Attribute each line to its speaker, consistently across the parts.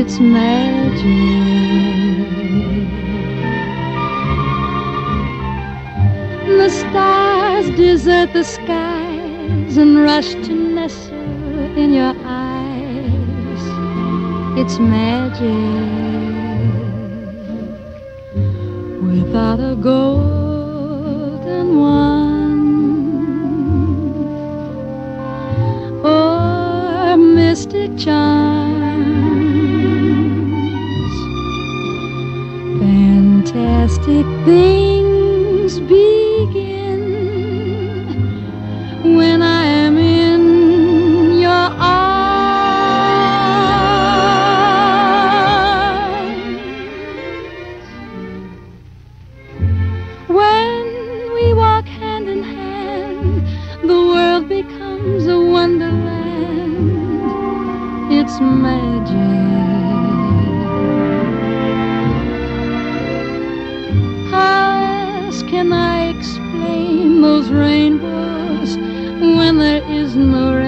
Speaker 1: it's magic. The stars desert the skies and rush to nestle in your eyes. It's magic without a golden Things begin those rainbows when there is no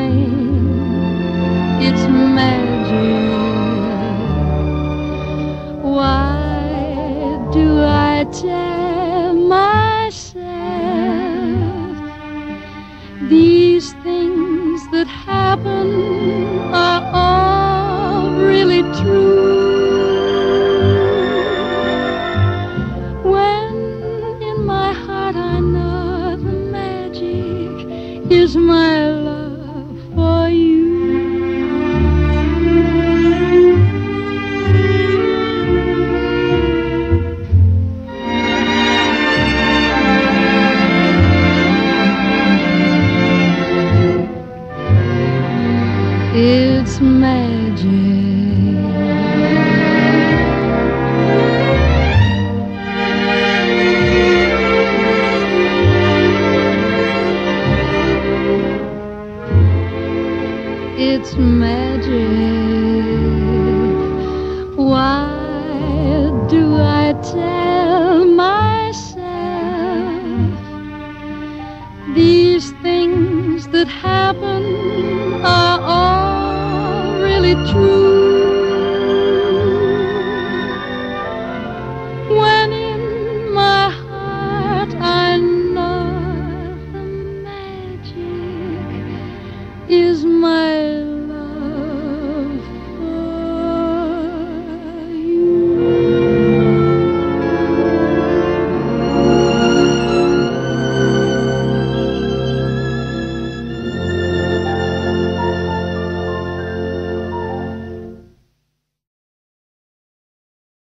Speaker 1: is my love for you. It's magic. It's magic. Why do I tell myself these things that happen are all really true?